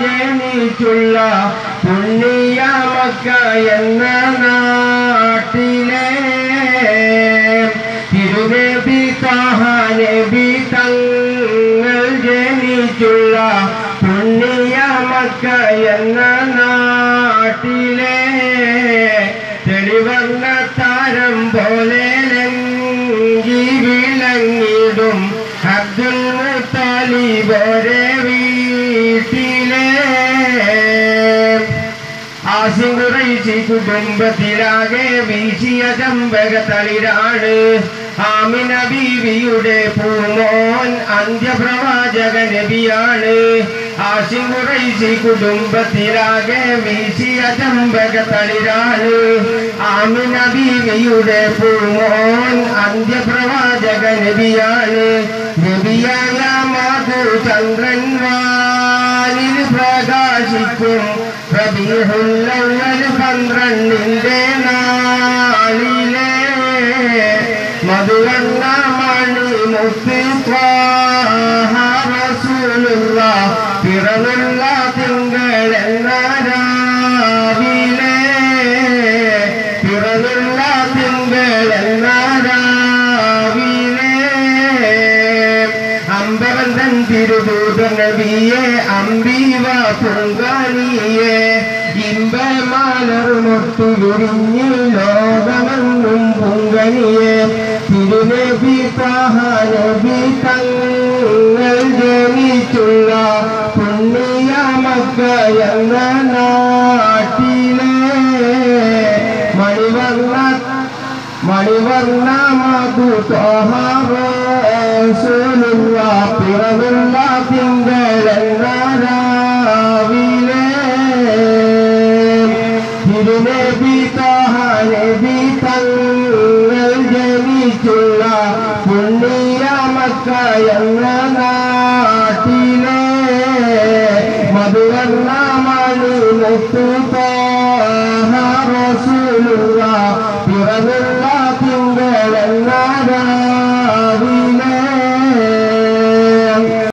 ജനിച്ചുള്ള പുണ്യ മക്ക എന്ന നാട്ടിലെ തിരുനബി നബി തങ്ങൾ ജനിച്ചുള്ള പുണ്യ മക്ക എന്ന നാട്ടിലെ തെളിവന്ന താരം പോലെ കുടുംബത്തിലാകെ വീശിയ ചമ്പകത്തളിരാണ് ആമിന ബീവിയുടെ പൂമോൻ അന്ത്യപ്രവാചക നബിയാണ്. ആശിമുറൈശി കുടുംബത്തിലാകെ വീശിയ ചമ്പകത്തളിരാണ് ആമിന ബീവിയുടെ പൂമോൻ അന്ത്യപ്രവാചക നബിയാണ്. നബിയായ മാധു ചന്ദ്രൻ വാനിൽ പ്രകാശിക്കും റബീഹുല്ലവൽ പന്ത്രണ്ടിന്റെ നാളിലെ മധുവണ്ണ മണി മുത്ത് ത്വാഹ റസൂലുള്ള പിറന്നുള്ള തിങ്കൾ എന്ന രാവിലെ അമ്പവന്തൻ തിരുദൂത നബിയെ അമ്പീവ പൊങ്കാലിയെ. ഇമ്പമാലർ മൊത്തു വിരിഞ്ഞു ലോകമെന്നും പൊങ്കനിയെ തിരുനബി താഹ നബി തങ്ങൾ ജനിച്ചുള്ള പുണ്യ മക്ക എന്ന നാട്ടിലെ. മണിവർണ മണിവർണ മധു തോഹറൂലുള്ള മക്ക എന്ന നാട്ടിലെ